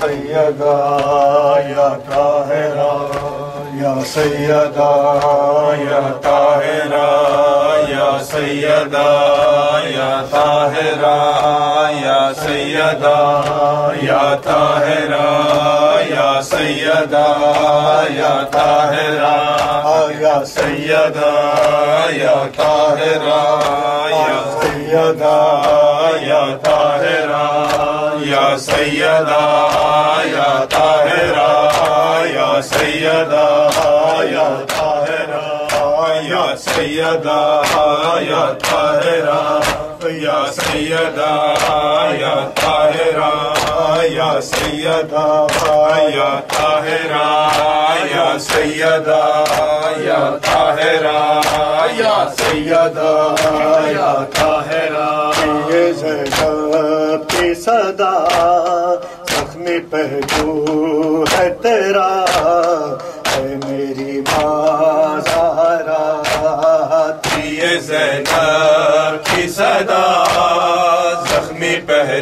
سیدا یا طاہرہ، یا سیدا یا طاہرہ، یا سیدا یا طاہرہ، یا سیدا یا طاہرہ، یا سیدا یا طاہرہ، یا سیدا یا طاہرہ، یا سیدا یا طاہرہ۔ یا سیدا یا طاہرہ یا سیدا یا سیدا یا طاہرہ، یا سیدا یا طاہرہ، یا سیدا یا طاہرہ، یا سیدا یا طاہرہ، یا سیدا یا طاہرہ۔ یہ زینب کی صدا زخمی پہلو ہے تیرا۔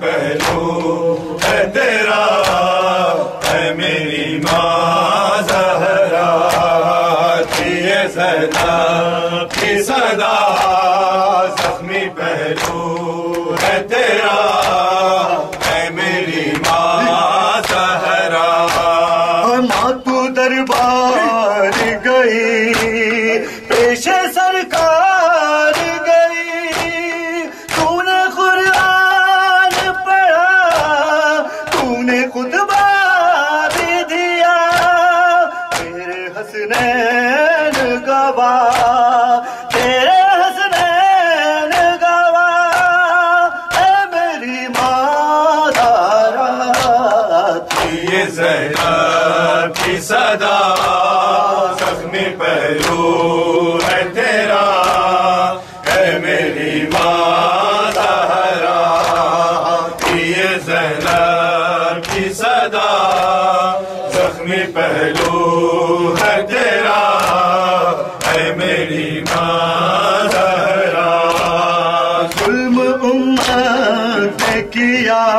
پہلو ہے تیرا حسنین گواہ تیرے حسنین گواہ اے میری مادارا تیرے یہ کی صدا، زخمی پہلو ہے۔ کیا۔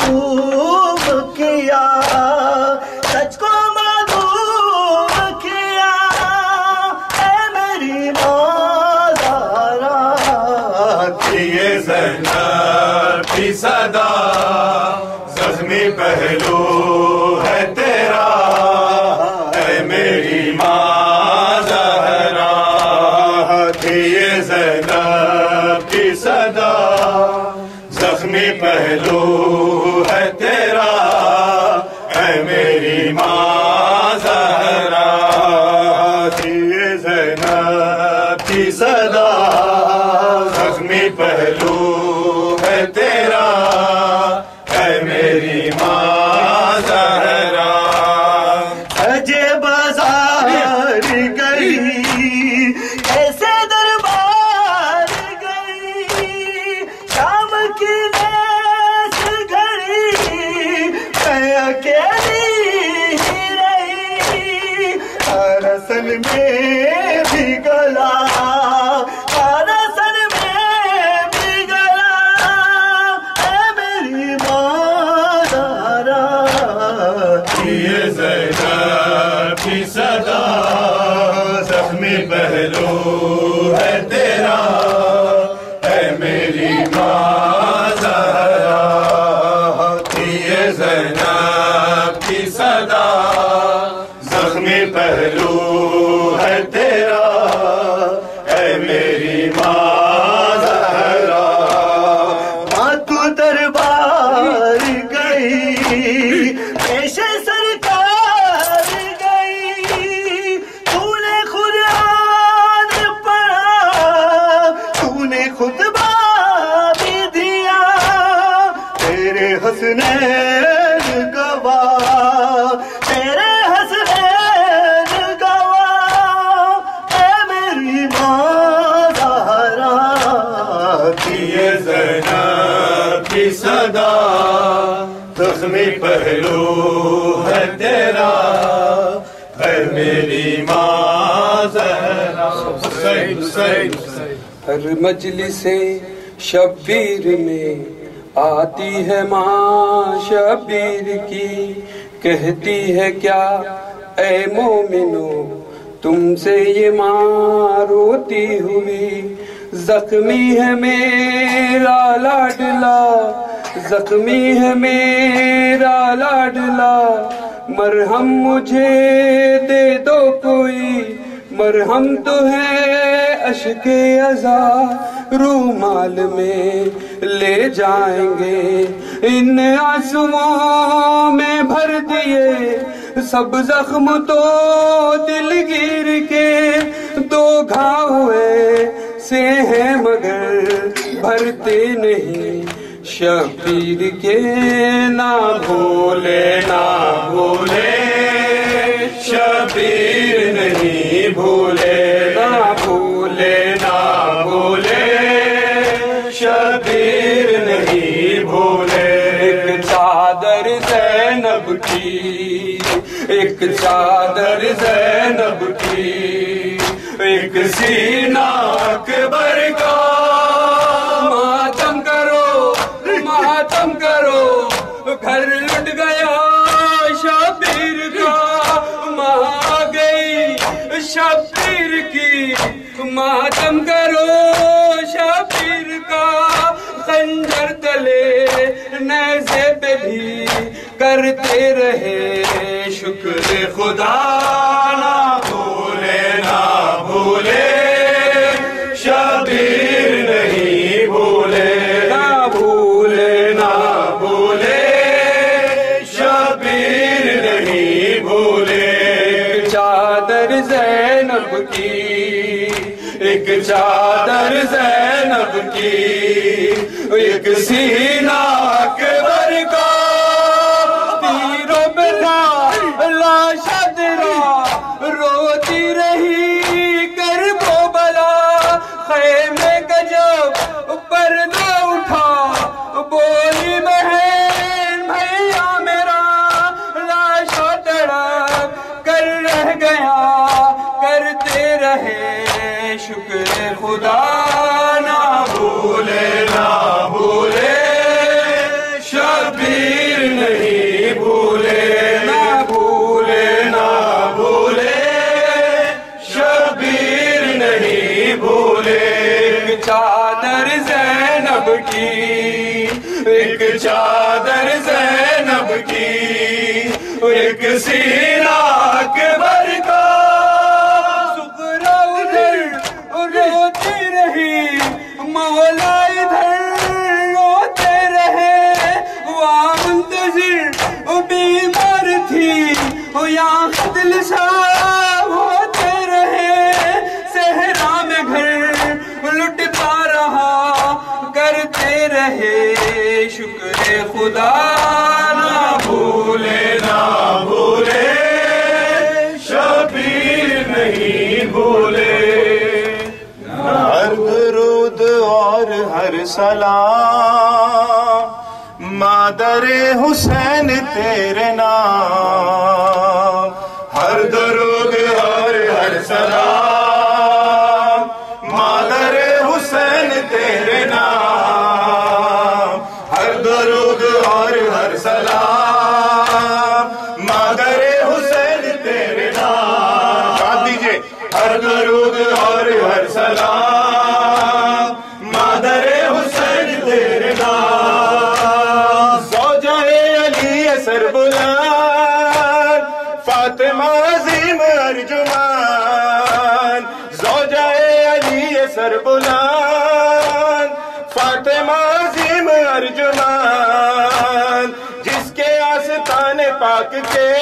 معدوم کیا، سچ کو معدوم کیا۔ اے میری مادارا کیے زینب کی صدا۔ زخمی پہلو ہے تیرے گئی زینب کی صدا زخمی پہلو ہے زخمی پہلو ہے تیرا اے میری ماں زہرا۔ حسین حسین ہر مجلس شبیر میں آتی ہے ماں شبیر کی۔ کہتی ہے کیا اے مومنو، تم سے یہ ماں روتی ہوئی۔ زخمی ہے میرا لاڈلا زخمی ہے میرا لاڈلا۔ مرہم مجھے دے دو کوئی۔ مرہم تو ہے اشک ازا رومال میں لے جائیں گے۔ ان آنسوؤں میں بھر دیے۔ سب زخم تو دل گیر کے۔ دو گھاؤ ہوئے سے ہیں مگر بھرتے نہیں۔ شبیر کے نہ بھولے نہ بھولے۔ شبیر نہیں بھولے، نہ بھولے نہ بھولے۔ شبیر نہیں بھولے۔ ایک چادر زینب کی، ایک چادر زینب کی۔ ایک سینہ اکبر نیزے پہ بھی کرتے رہے۔ شکر خدا، نہ بھولے نہ بھولے۔ شبیر نہیں بھولے، نہ بھولے نہ بھولے۔ شبیر نہیں بھولے۔ چادر زینب کی، ایک چادر زینب کی ایک سینہ اکبر کا چادر زینب کی ایک چادر زینب کی ایک سینہ اکبر نہیں بھولے۔ ہر درود اور ہر سلام۔ مادر حسین تیرے نام۔ کے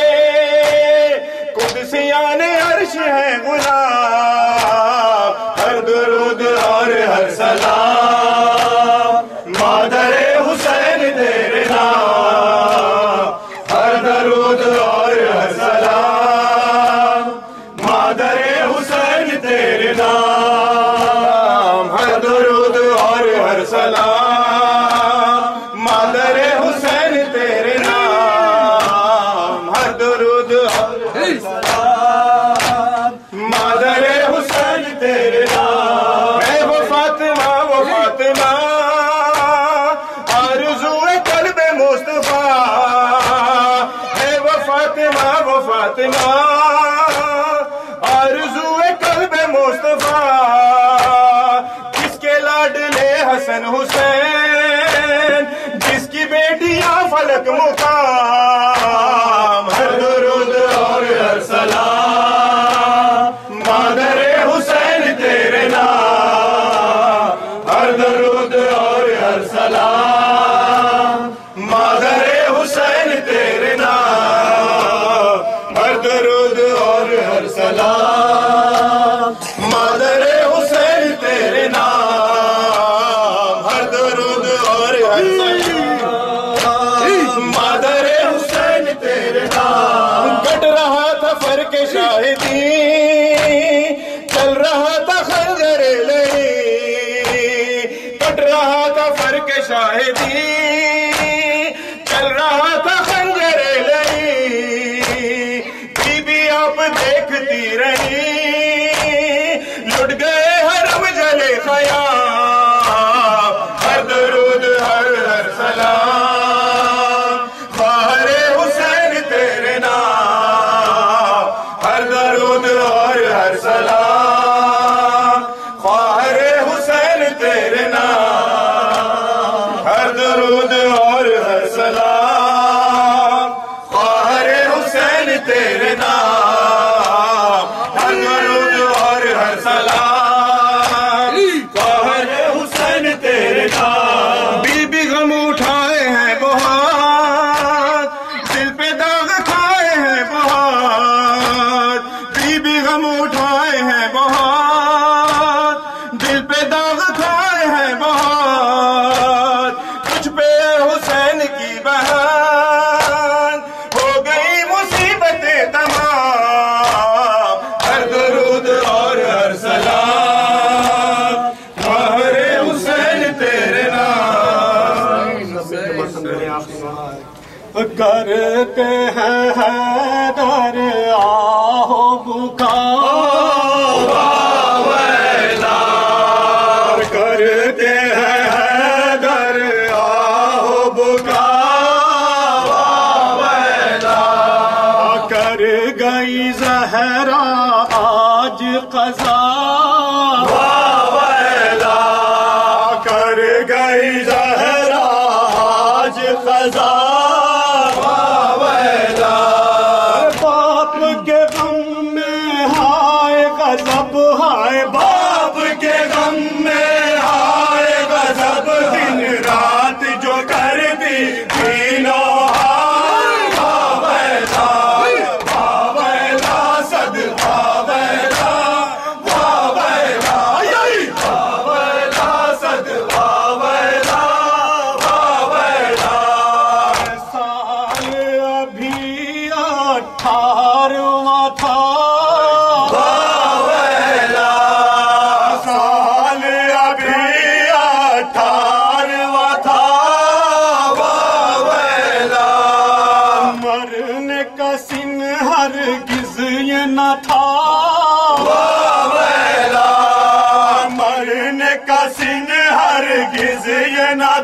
قدسیان عرش ہے غلام، ہر درود اور ہر سلام۔ مادر حسین تیرے نام، ہر درود اور ہر سلام۔ مادر حسین تیرے نام۔ falẹ̀ tó mú kan. چل رہا تھا خنجر نہیں کٹ رہا تھا فرق شاہدی۔ درود اور ہے سلام۔ پہ ہے در آہو بکار کرتے ہیں در آہو بکار کر گئی زہرا، آج قضا۔ کر گئی زہرا، آج Hezeye na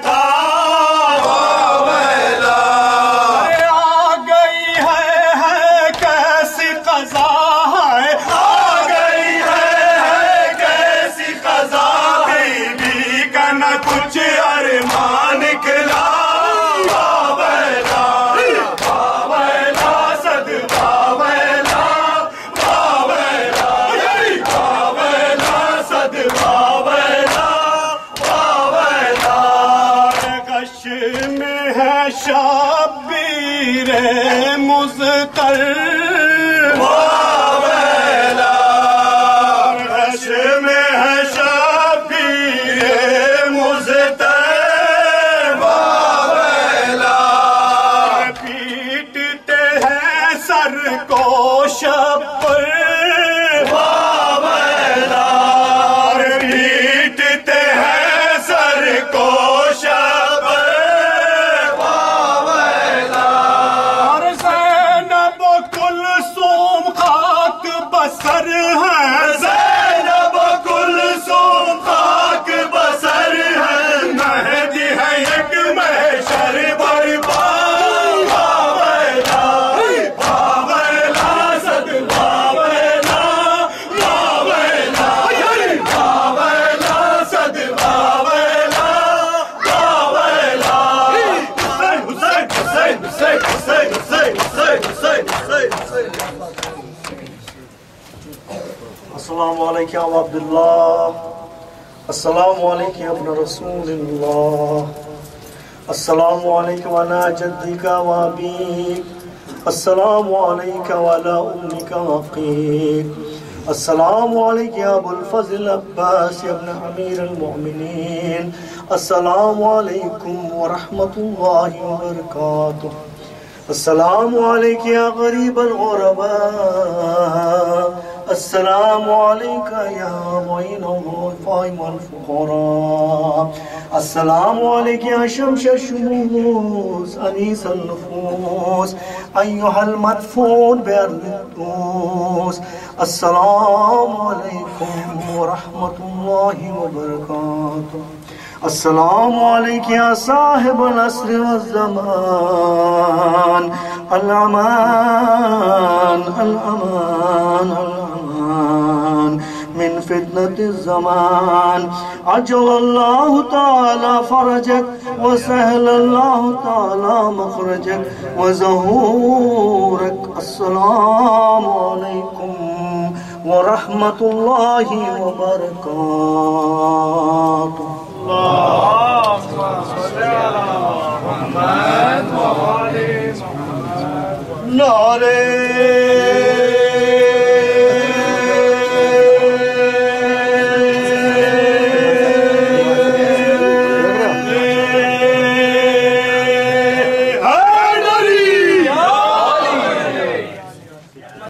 哎 السلام عليك يا عبد الله السلام عليك يا ابن رسول الله السلام عليك وعلى جدك وابيك السلام عليك وعلى أمك وقيك السلام عليك يا ابو الفضل عباس يا ابن امير المؤمنين السلام عليكم ورحمه الله وبركاته السلام عليك يا غريب الغرباء السلام عليك يا معين الضعفاء والفقراء. السلام عليك يا شمس الشموس أنيس النفوس. أيها المدفون بأرض الدوس. السلام عليكم ورحمة الله وبركاته. السلام عليك يا صاحب العصر والزمان. الأمان الأمان الأمان. من فتنة الزمان. عجل الله تعالى فرجك وسهل الله تعالى مخرجك وزهورك السلام عليكم ورحمة الله وبركاته. نعرے